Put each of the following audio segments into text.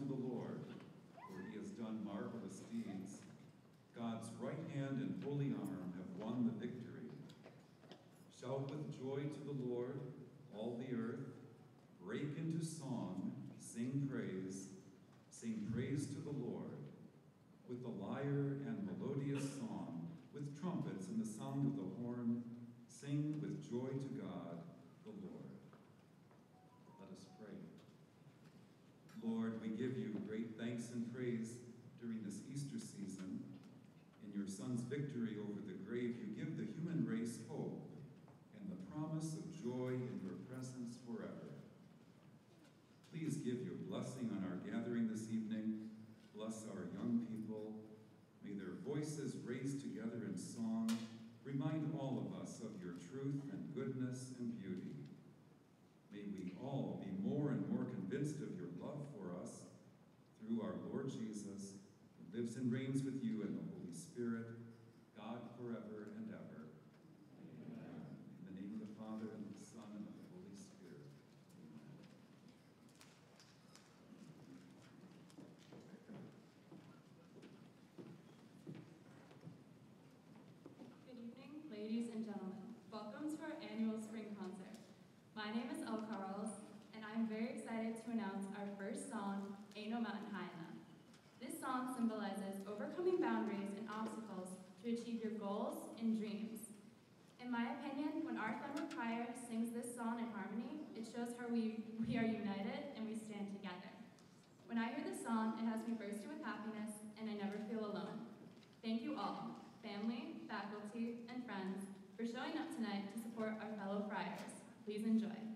to the Lord, for he has done marvelous deeds. God's right hand and holy arm have won the victory. Shout with joy to the Lord, all the earth. Break into song, sing praise, sing praise to the Lord. With the lyre and melodious song, with trumpets and the sound of the horn, sing with joy to God Son's victory over the grave, you give the human race hope and the promise of joy in your presence forever. Please give your blessing on our gathering this evening. Bless our young people. May their voices raised together in song remind all of us of your truth and goodness and beauty. May we all be more and more convinced of your love for us through our Lord Jesus, who lives and reigns with you in the Spirit, God forever and ever. Amen. In the name of the Father, and the Son, and the Holy Spirit. Amen. Good evening, ladies and gentlemen. Welcome to our annual spring concert. My name is El Carlos, and I'm very excited to announce our first song, Ain't No Mountain High Enough. This song symbolizes overcoming boundaries obstacles to achieve your goals and dreams. In my opinion, when our Thunder Choir sings this song in harmony, it shows how we, we are united and we stand together. When I hear this song, it has me bursting with happiness, and I never feel alone. Thank you all, family, faculty, and friends, for showing up tonight to support our fellow friars. Please enjoy.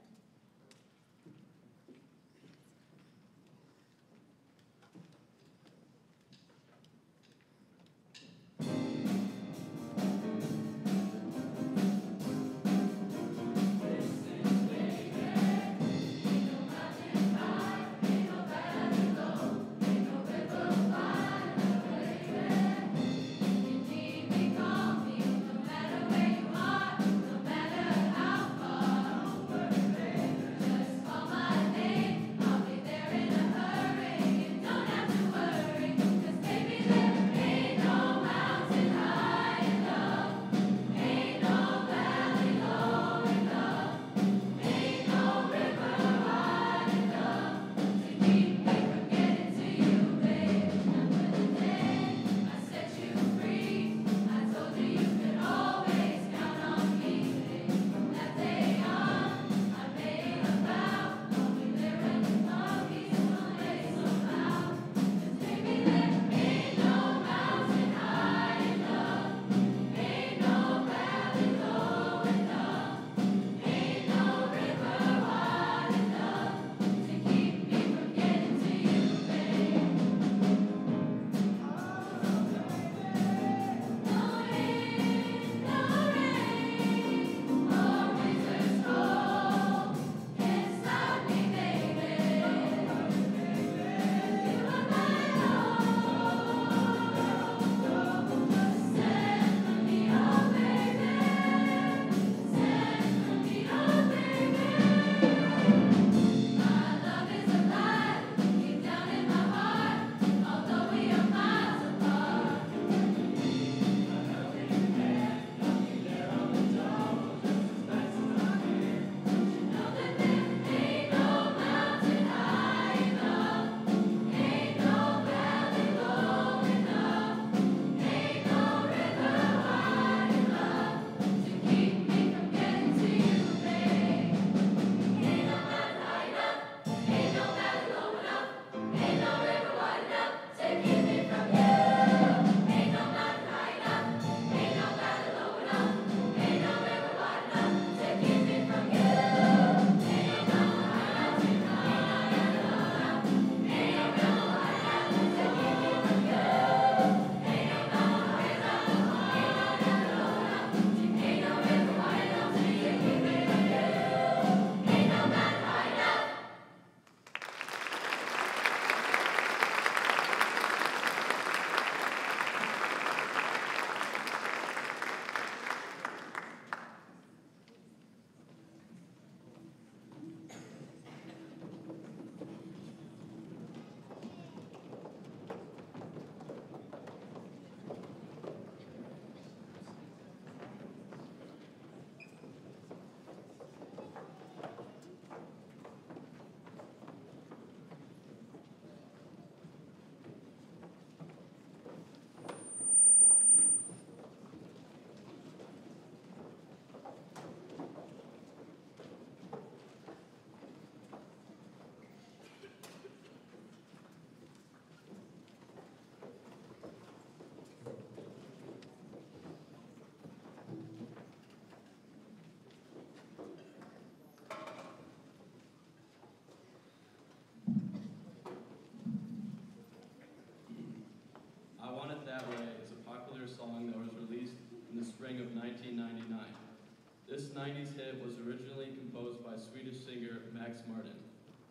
90s hit was originally composed by Swedish singer Max Martin.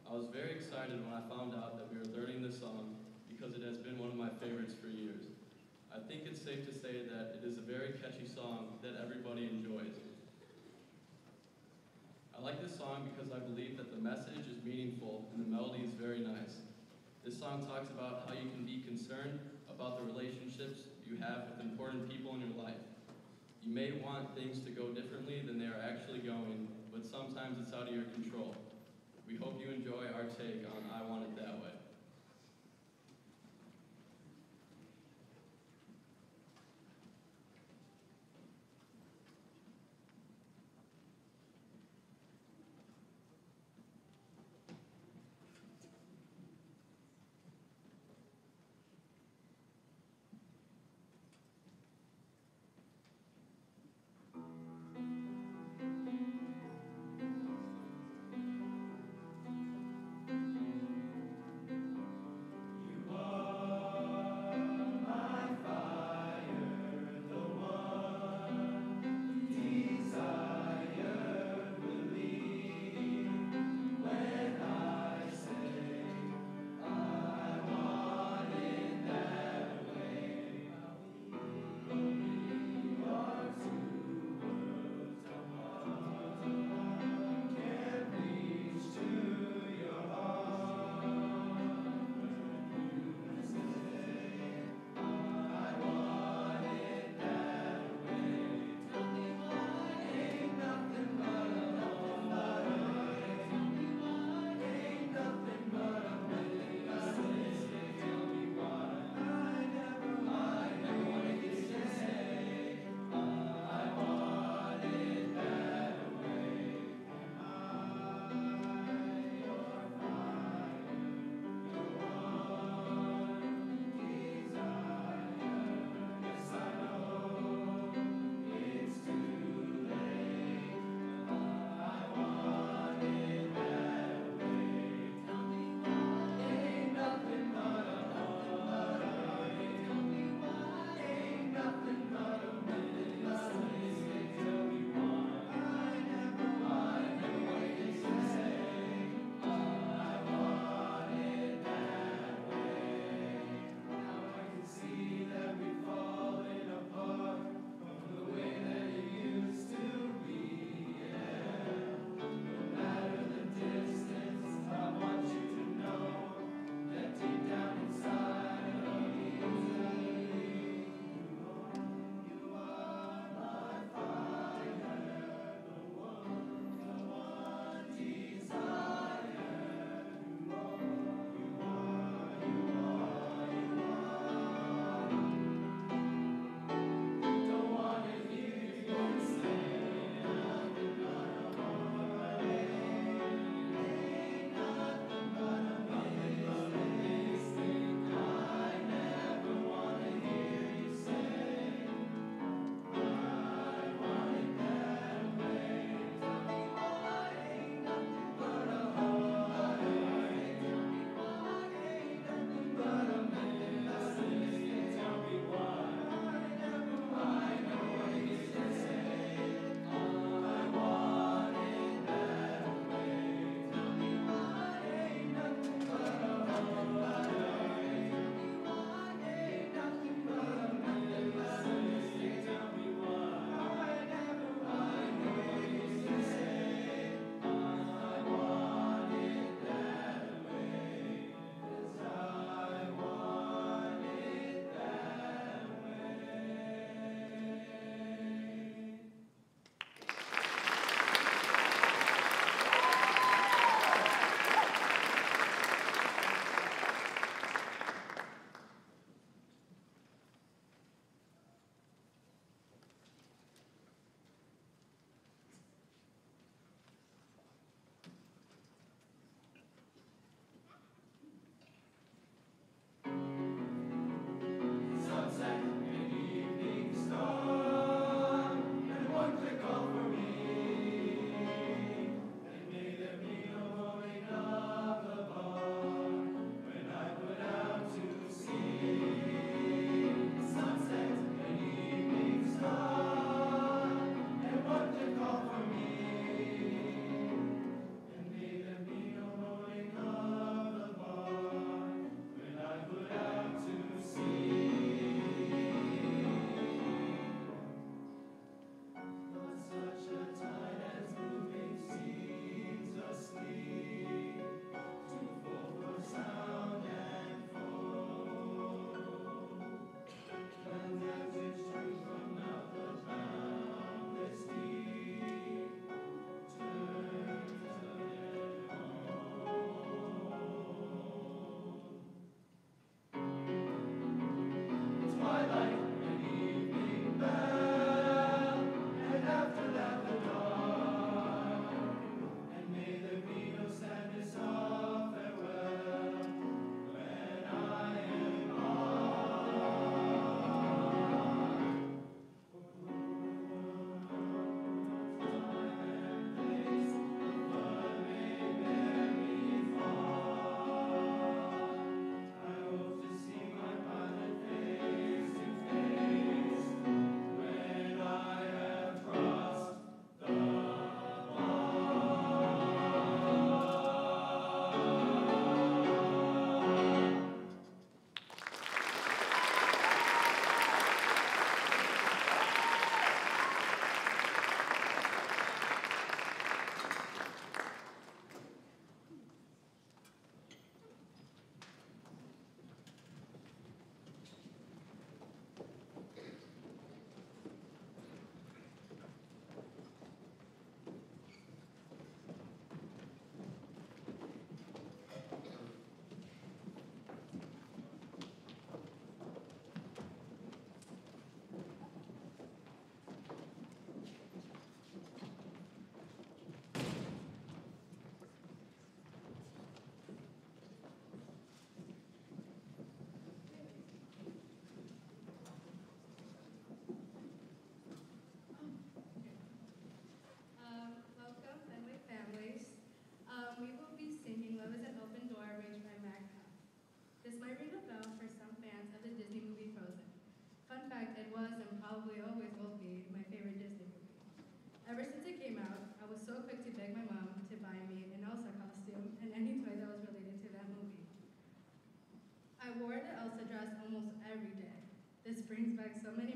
I was very excited when I found out that we were learning this song because it has been one of my favorites for years. I think it's safe to say that it is a very catchy song that everybody enjoys. I like this song because I believe that the message is meaningful and the melody is very nice. This song talks about how you can be concerned about the relationships you have with important people in your life. You may want things to go differently than they are actually going, but sometimes it's out of your control. We hope you enjoy our take on I Want It That Way. This brings back so many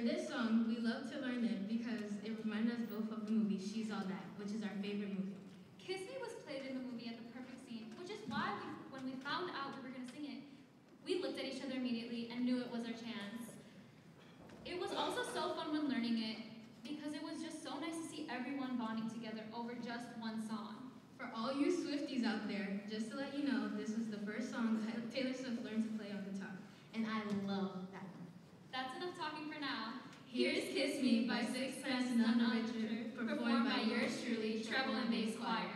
For this song, we love to learn it because it reminded us both of the movie She's All That, which is our favorite movie. Kiss Me was played in the movie at the perfect scene, which is why we, when we found out we were going to sing it, we looked at each other immediately and knew it was our chance. It was also so fun when learning it because it was just so nice to see everyone bonding together over just one song. For all you Swifties out there, just to let you know, this was the first song Taylor Swift learned to play on guitar. And I love. That's enough talking for now. Here's Kiss Me by Sixpence None Richer, performed by yours truly, treble and bass choir.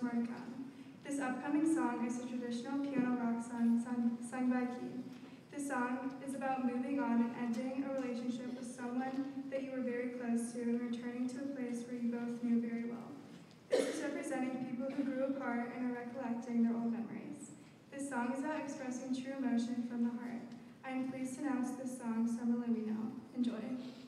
This upcoming song is a traditional piano rock song sung, by Keane. This song is about moving on and ending a relationship with someone that you were very close to and returning to a place where you both knew very well. This is representing people who grew apart and are recollecting their old memories. This song is about expressing true emotion from the heart. I am pleased to announce this song, Summer We Know. Enjoy.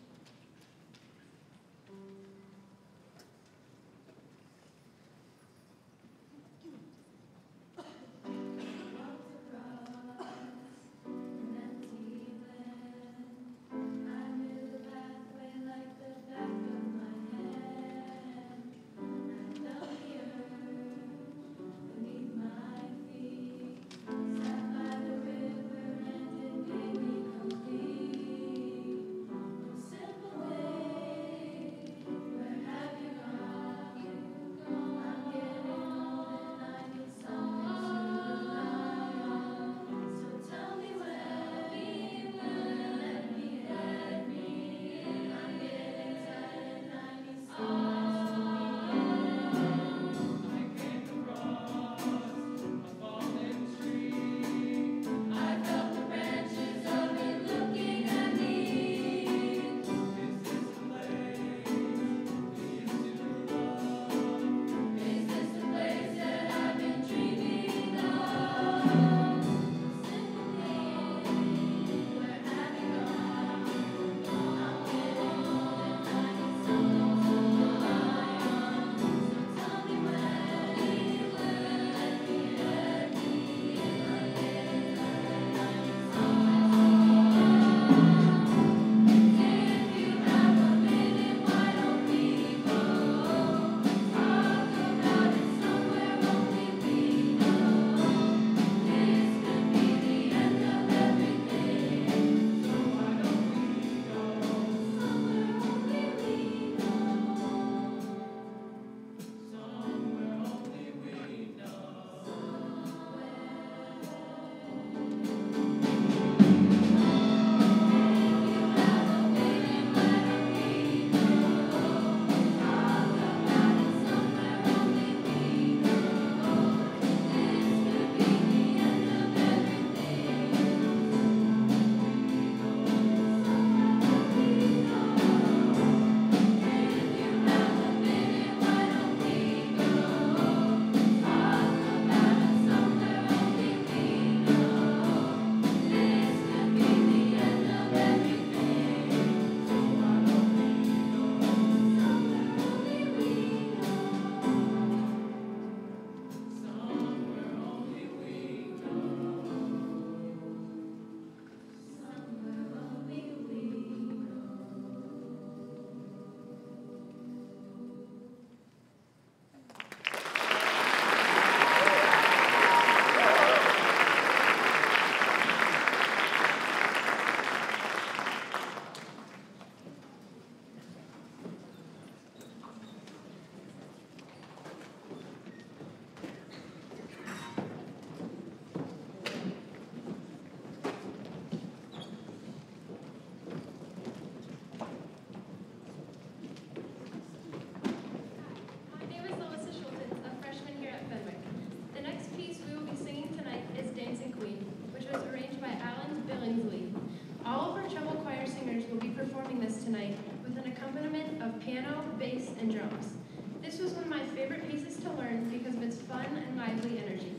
Piano, bass, and drums. This was one of my favorite pieces to learn because of its fun and lively energy.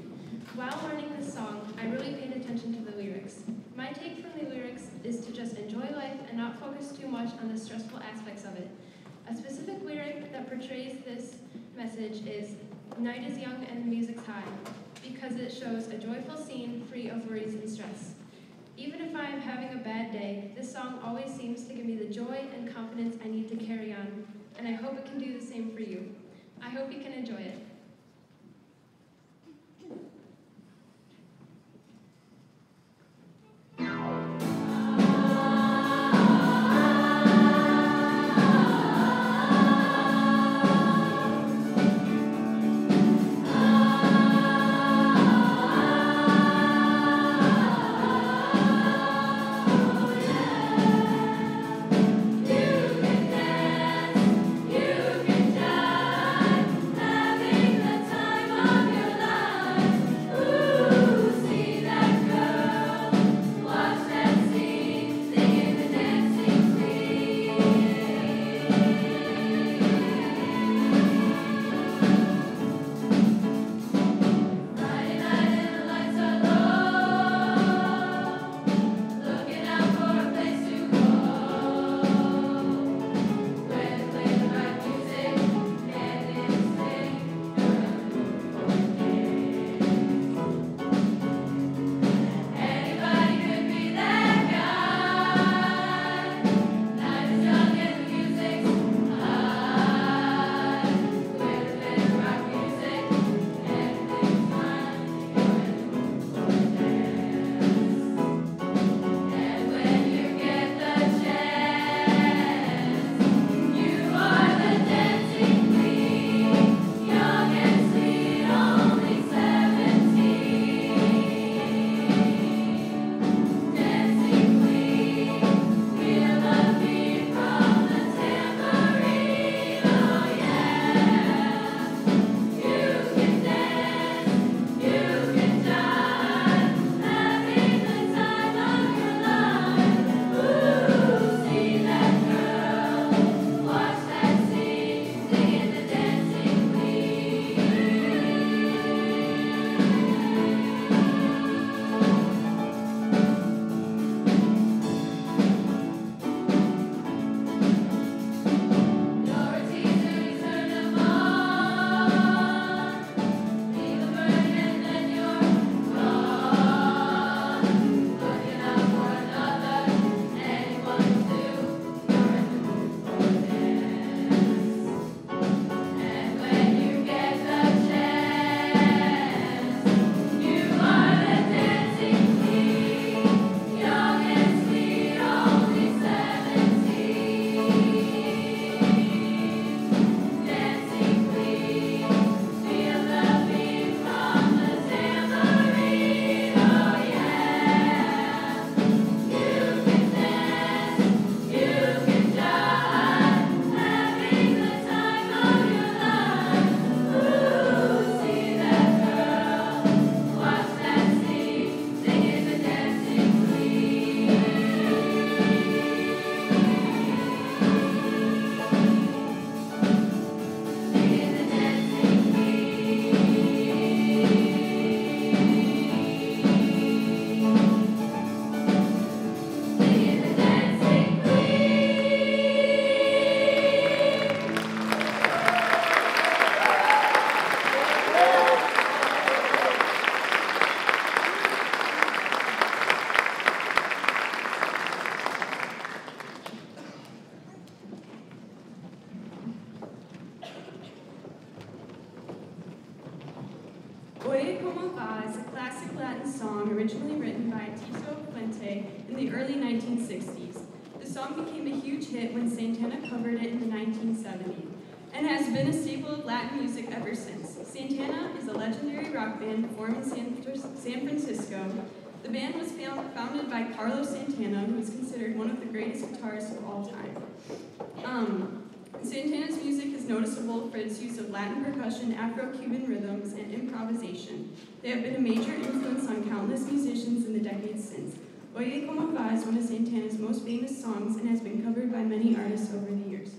While learning this song, I really paid attention to the lyrics. My take from the lyrics is to just enjoy life and not focus too much on the stressful aspects of it. A specific lyric that portrays this message is Night is young and the music's high, because it shows a joyful scene free of worries and stress. Even if I am having a bad day, this song always seems to give me the joy and confidence I need to carry on, and I hope it can do the same for you. I hope you can enjoy it. Greatest guitarists of all time. Um, Santana's music is noticeable for its use of Latin percussion, Afro-Cuban rhythms, and improvisation. They have been a major influence on countless musicians in the decades since. Oye Como Va is one of Santana's most famous songs and has been covered by many artists over the years.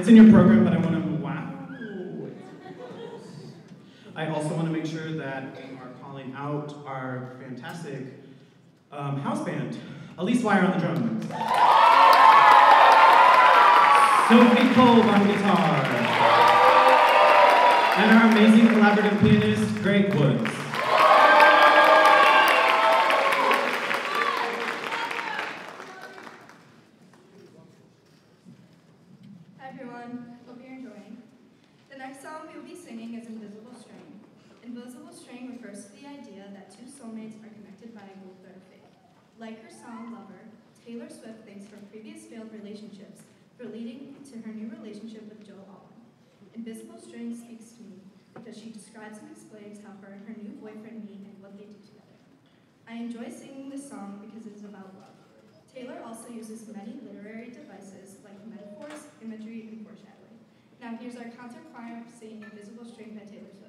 It's in your program, but I want to, wow. I also want to make sure that we are calling out our fantastic um, house band. Elise Wire on the drums. Sophie Cole on guitar. And our amazing collaborative pianist, Greg Woods. Hi everyone, hope you're enjoying. The next song we will be singing is Invisible String. Invisible String refers to the idea that two soulmates are connected by a gold thread of fate. Like her song Lover, Taylor Swift thanks her previous failed relationships for leading to her new relationship with Joe Alwyn. Invisible String speaks to me because she describes and explains how her and her new boyfriend meet and what they do together. I enjoy singing this song because it is about love. Taylor also uses many literary devices like metaphors, imagery, and foreshadowing. Now here's our concert choir singing Invisible String by Taylor Swift.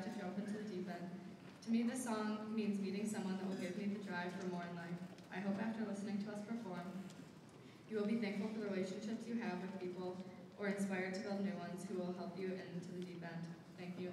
drive to jump into the deep end. To me, this song means meeting someone that will give me the drive for more in life. I hope after listening to us perform, you will be thankful for the relationships you have with people or inspired to build new ones who will help you into the deep end. Thank you.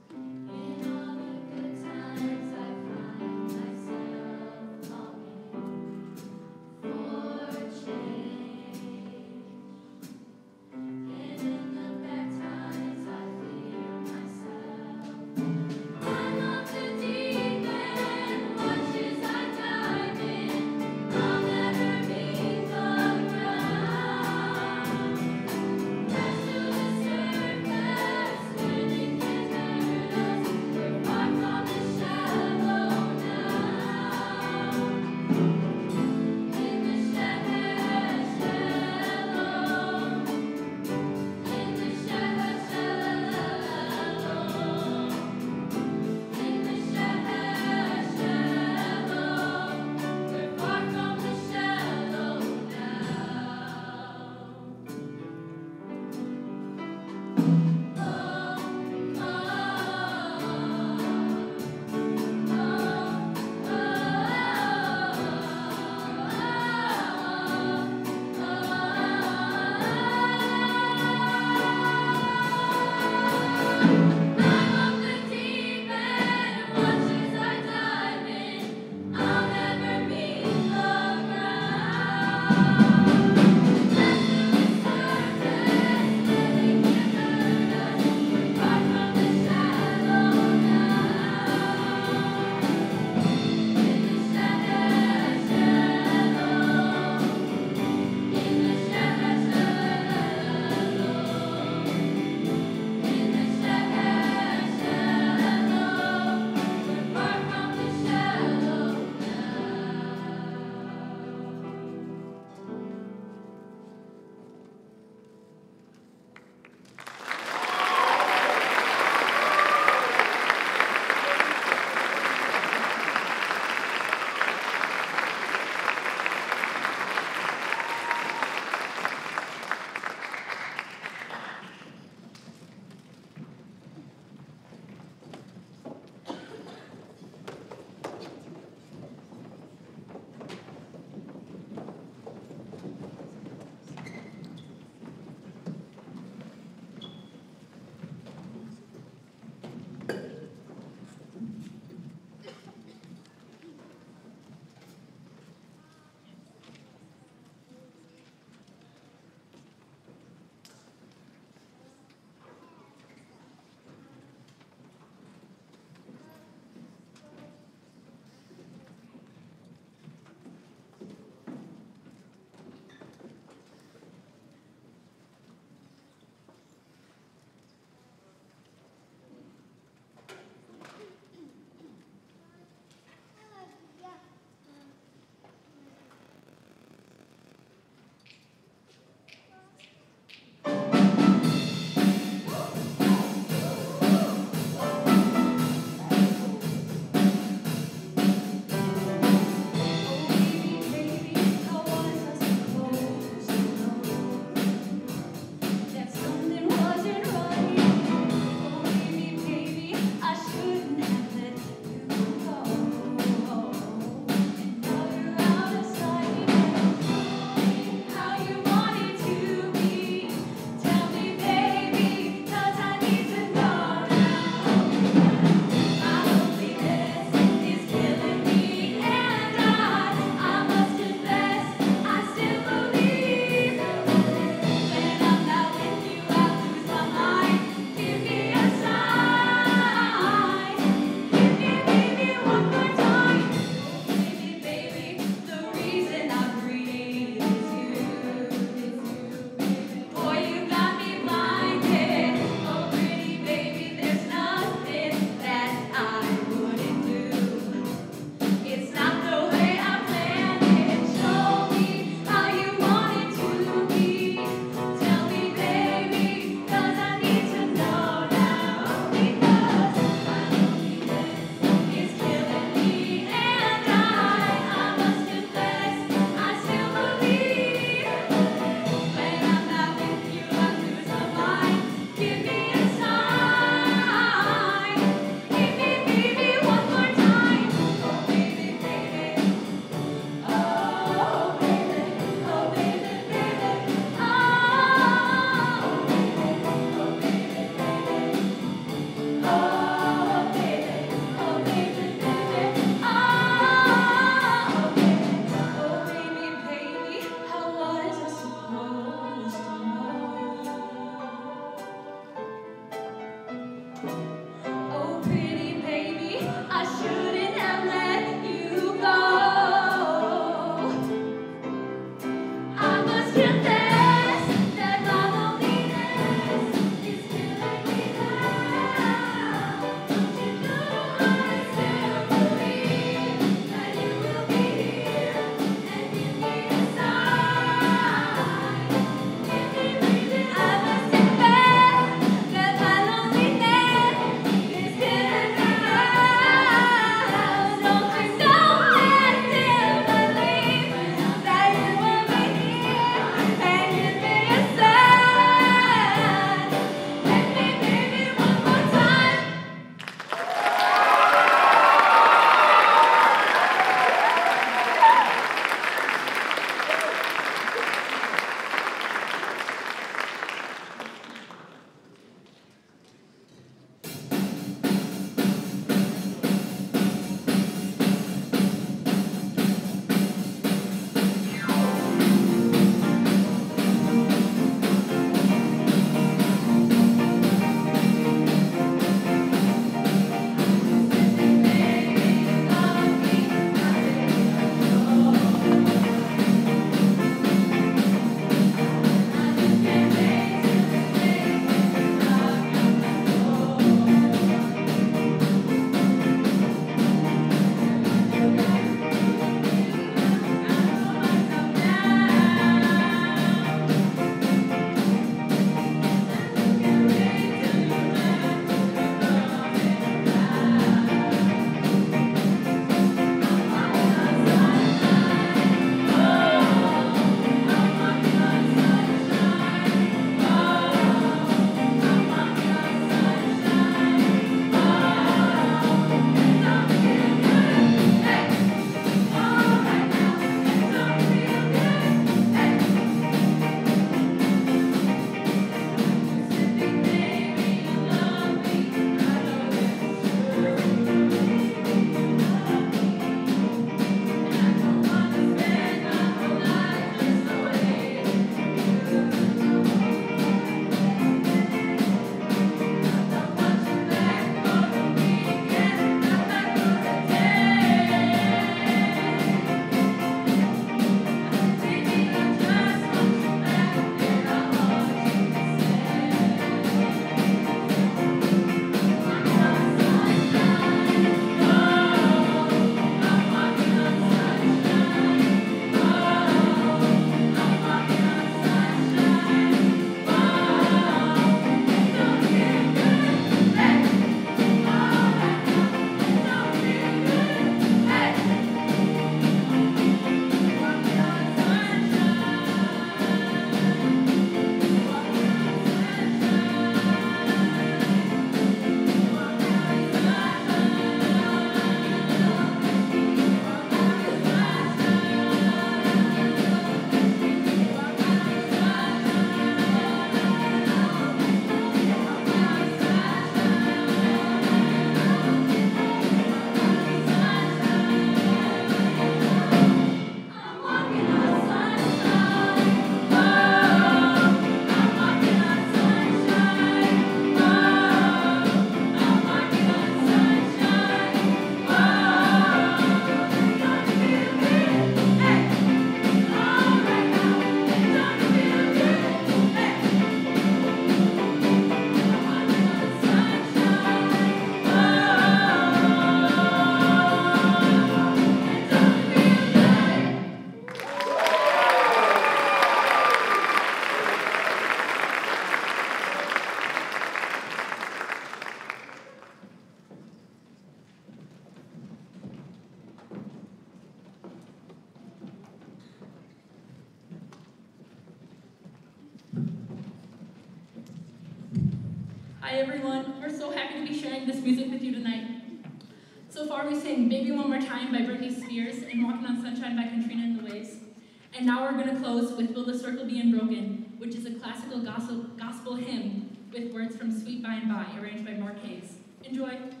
Enjoy.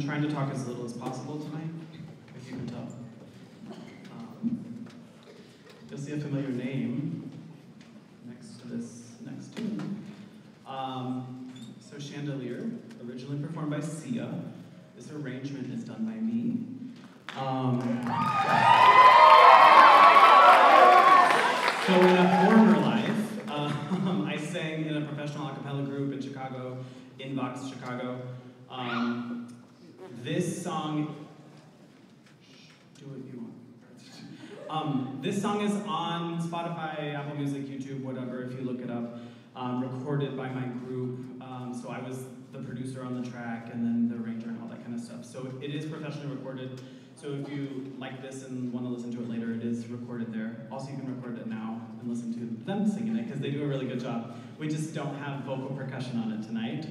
I'm trying to talk as little as possible tonight, if you can tell. Um, you'll see a familiar name next to this next tune. Um, so Chandelier, originally performed by Sia. This arrangement is done by me. Um, so in a former life, um, I sang in a professional a cappella group in Chicago, in Vox, Chicago. Um, this song, do what you want. Um, this song is on Spotify, Apple Music, YouTube, whatever, if you look it up. Um, recorded my group, um, so I was the producer on the track and then the arranger and all that kind of stuff. So it is professionally recorded. So if you like this and want to listen to it later, it is recorded there. Also, you can record it now and listen to them singing it because they do a really good job. We just don't have vocal percussion on it tonight.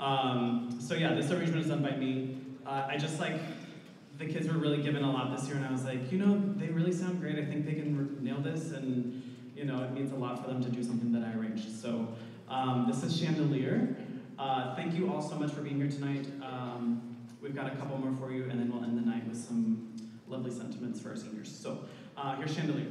Um, so yeah, this arrangement is done by me. Uh, I just like the kids were really given a lot this year, and I was like, you know, they really sound great. I think they can nail this, and you know, it means a lot for them to do something that I arranged. So um, this is Chandelier. Uh, thank you all so much for being here tonight. Um, we've got a couple more for you, and then we'll end the night with some lovely sentiments for our seniors. So uh, here's Chandelier.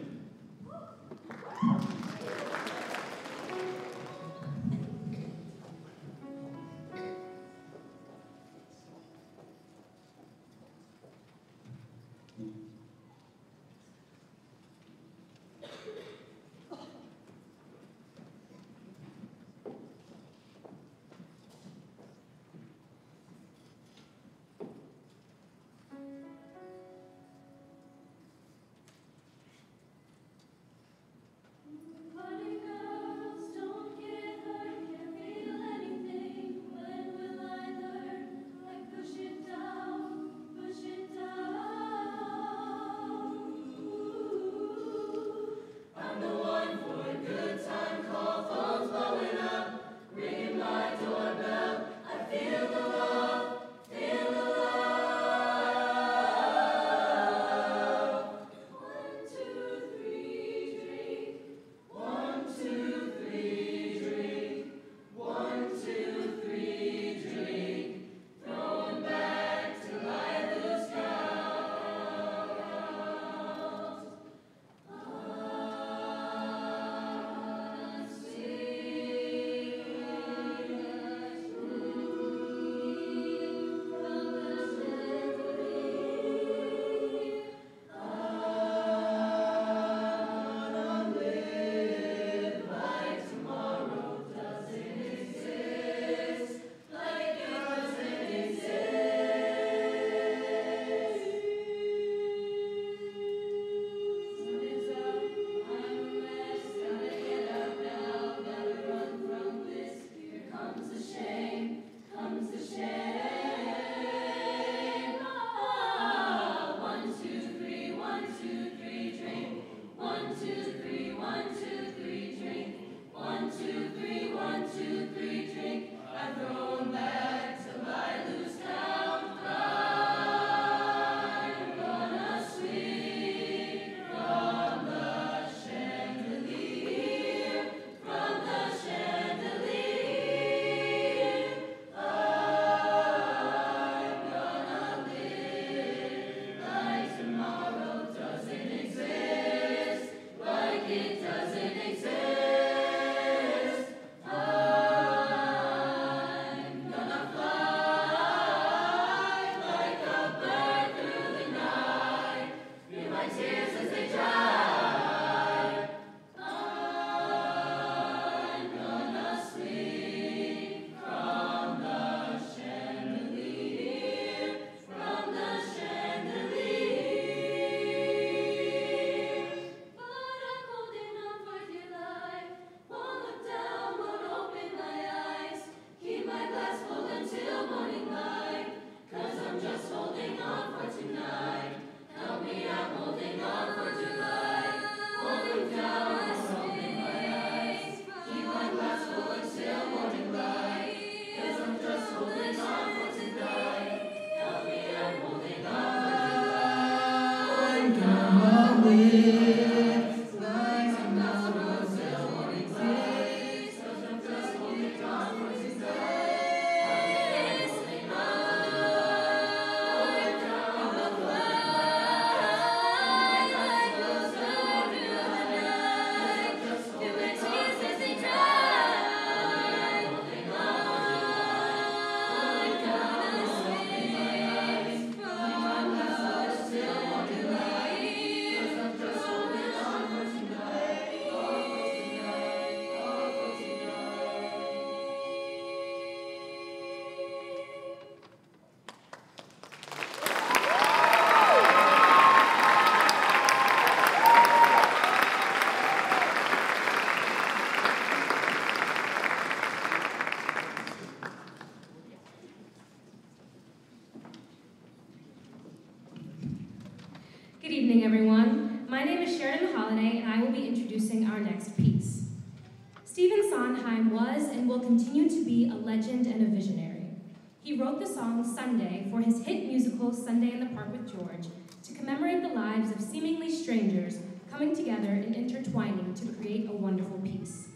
George to commemorate the lives of seemingly strangers coming together and intertwining to create a wonderful piece.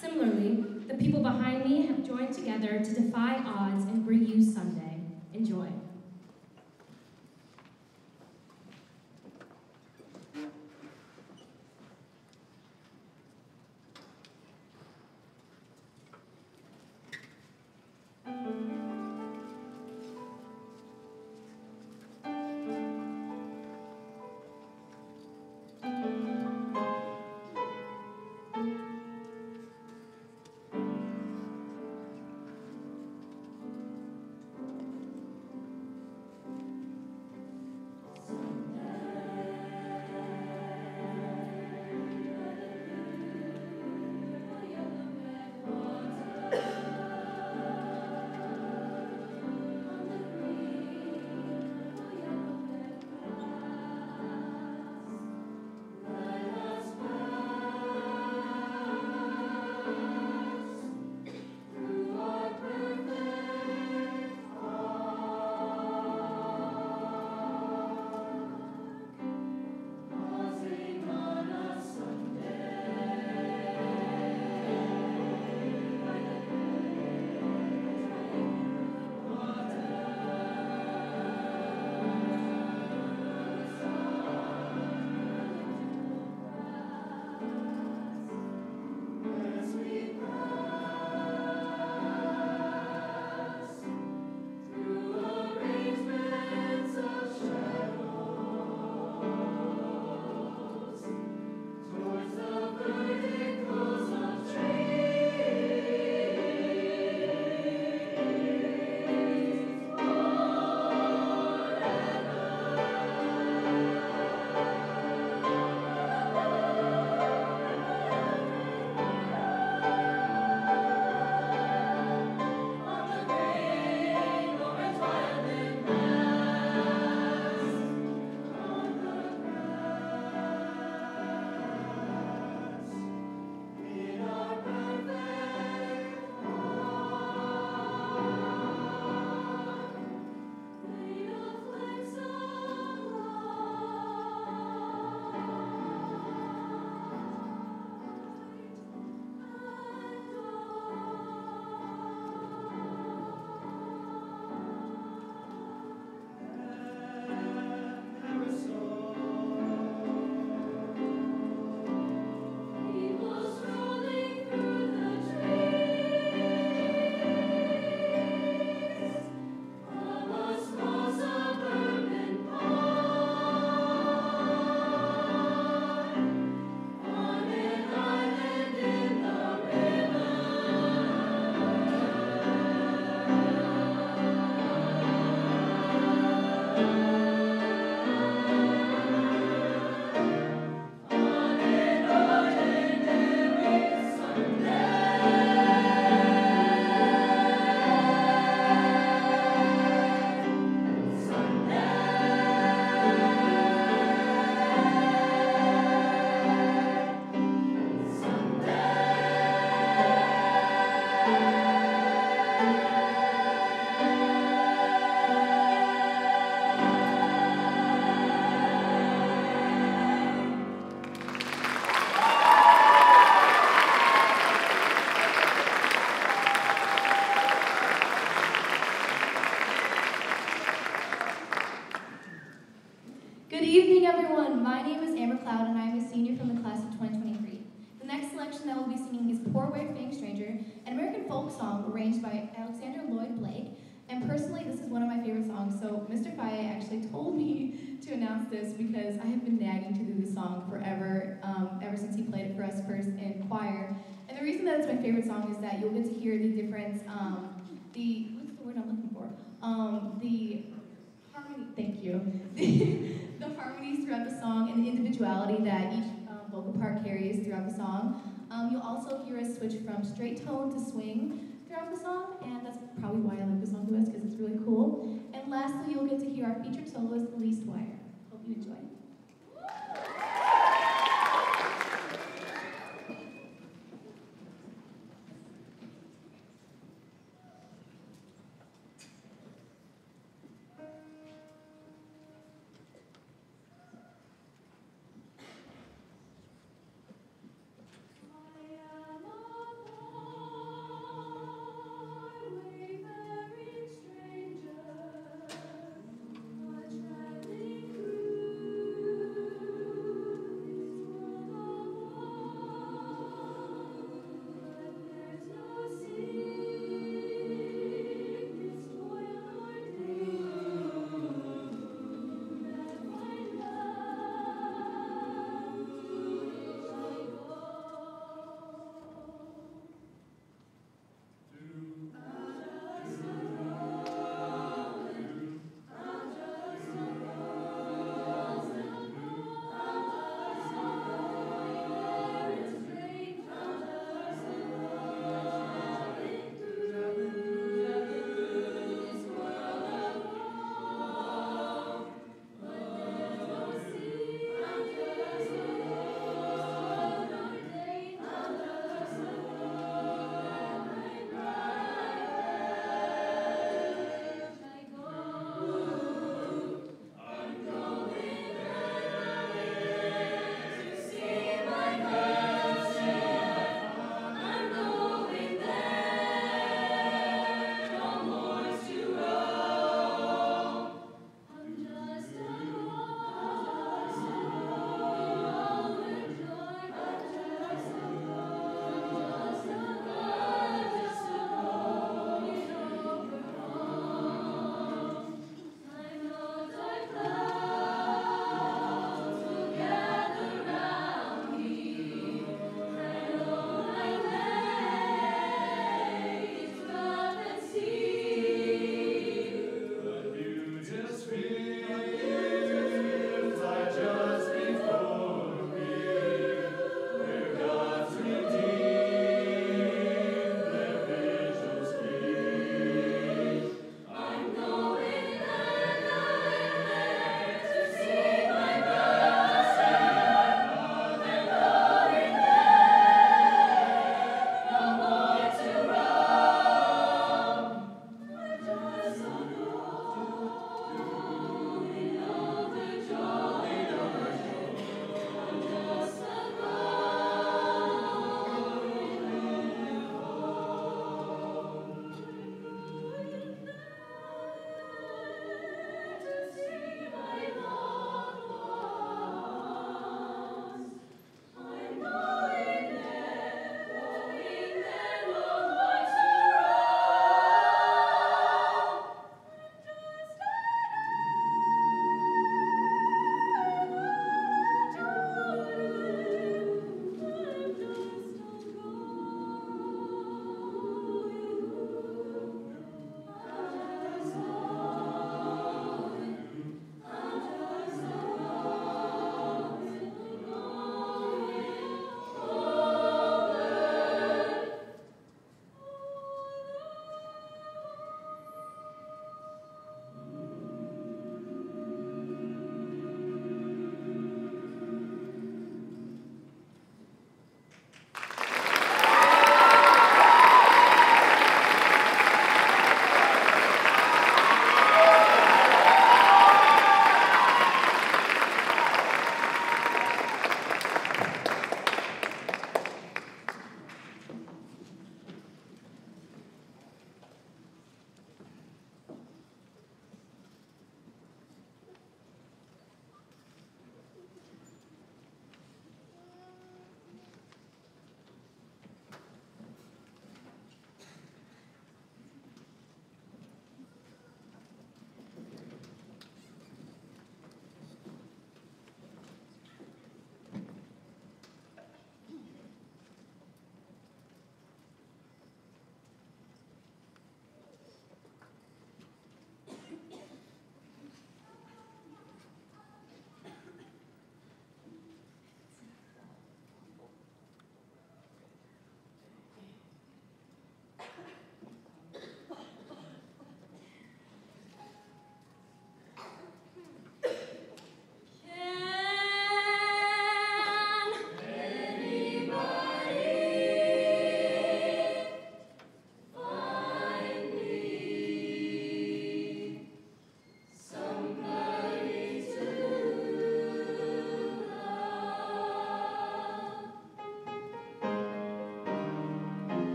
Similarly, the people behind me have joined together to defy odds and bring you Sunday. Enjoy. Personally, this is one of my favorite songs, so Mr. Faye actually told me to announce this because I have been nagging to do this song forever, um, ever since he played it for us first in choir. And the reason that it's my favorite song is that you'll get to hear the difference, um, the, what's the word I'm looking for? Um, the harmony, thank you. the harmonies throughout the song and the individuality that each um, vocal part carries throughout the song. Um, you'll also hear us switch from straight tone to swing throughout the song, and that's probably why I like the song the best because it's really cool. And lastly, you'll get to hear our featured soloist, Elise Dwyer. Hope you enjoy.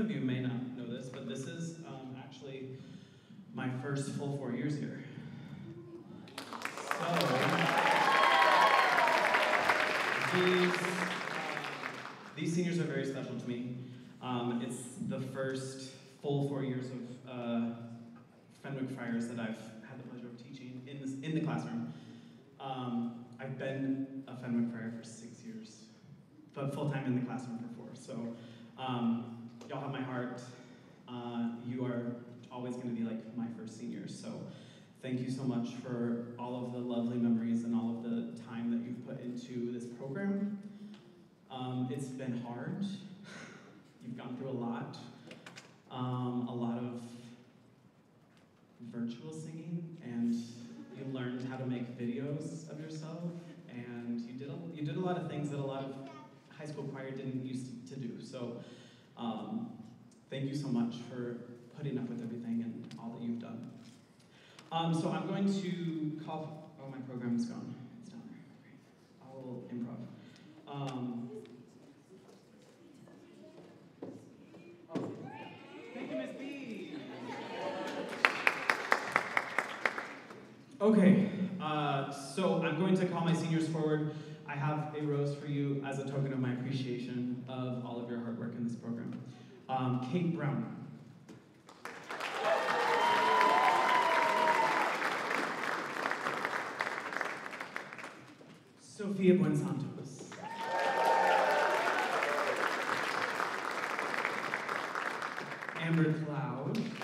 some of you may not know this, but this is um, actually my first full four years here. So, these, um, these seniors are very special to me. Um, it's the first full four years of uh, Fenwick Friars that I've had the pleasure of teaching in, this, in the classroom. Um, I've been a Fenwick Friar for six years, but full-time in the classroom for four. So um, y'all have my heart. Uh, you are always going to be like my first seniors. So, thank you so much for all of the lovely memories and all of the time that you've put into this program. Um, it's been hard. You've gone through a lot. Um, a lot of virtual singing, and you learned how to make videos of yourself, and you did a, you did a lot of things that a lot of high school choir didn't used to do. So, um, thank you so much for putting up with everything and all that you've done. Um, so I'm going to call. Oh, my program's gone. It's down there. Great. I will improv. Um, oh, thank you, Miss B. Okay, uh, so I'm going to call my seniors forward. I have a rose for you as a token of my appreciation of all of your hard work in this program. Um, Kate Brown. Sophia Buen Santos. Amber Cloud.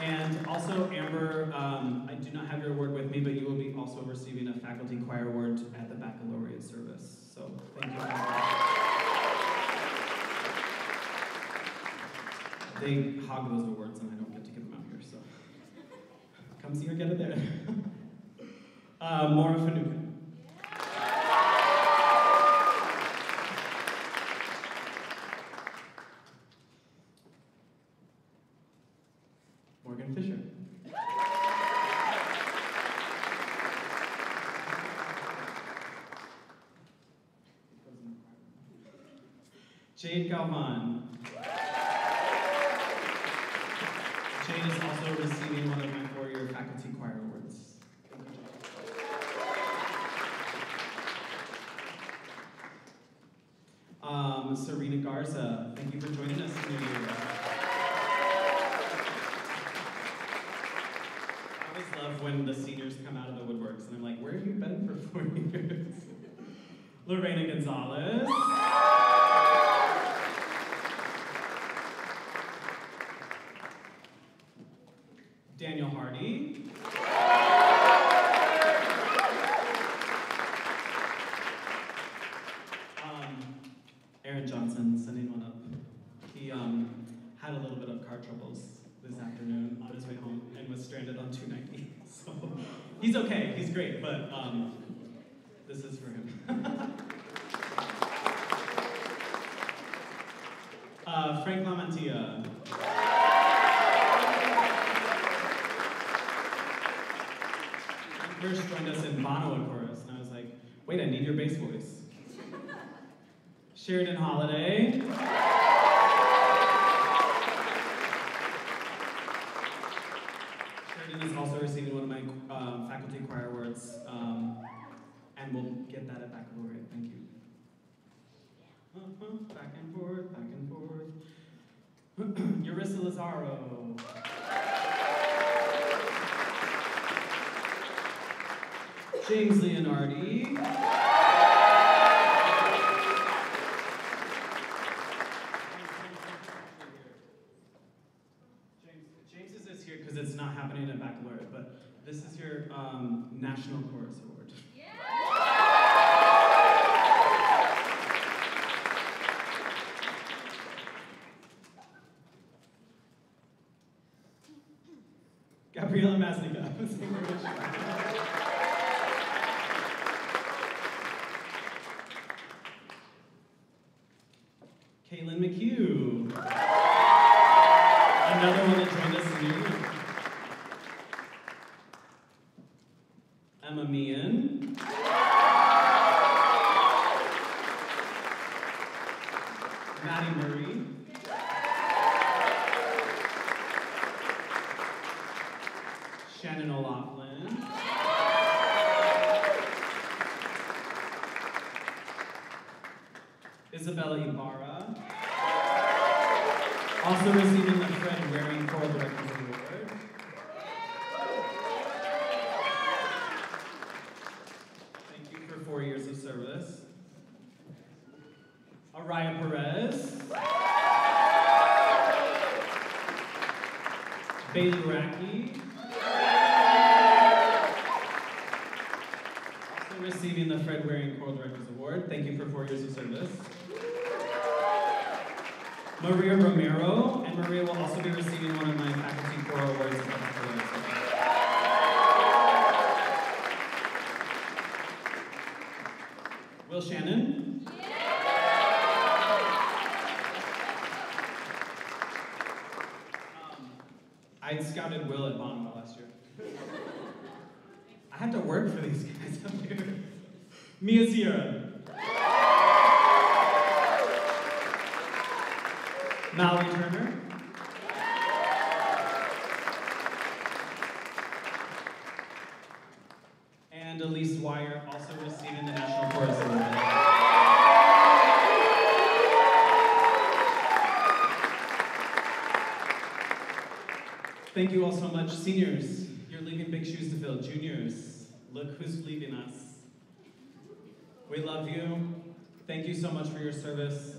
And also, Amber, um, I do not have your award with me, but you will be also receiving a faculty choir award at the baccalaureate service. So, thank you. They hog those awards, and I don't get to give them out here, so come see or get it there. uh, Maura Fanukin. Morgan Fisher. Jade Galvan. Jade is also receiving one of my four-year faculty choir awards. Um, Serena Garza, thank you for joining us in your year. I always love when the seniors come out of the woodworks and I'm like, where have you been for four years? Lorena Gonzalez. Daniel Hardy. Um, Aaron Johnson, sending one up. He um, had a little bit of car troubles this afternoon on his way home and was stranded on 290. So he's okay, he's great, but um, this is for him. uh, Frank Lamantia. He first joined us in Bono chorus, and I was like, wait, I need your bass voice. Sheridan Holiday. Marie. Shannon O'Loughlin, Isabella Ibarra. Also receiving the Fred Waring seniors, you're leaving big shoes to fill. Juniors, look who's leaving us. We love you. Thank you so much for your service.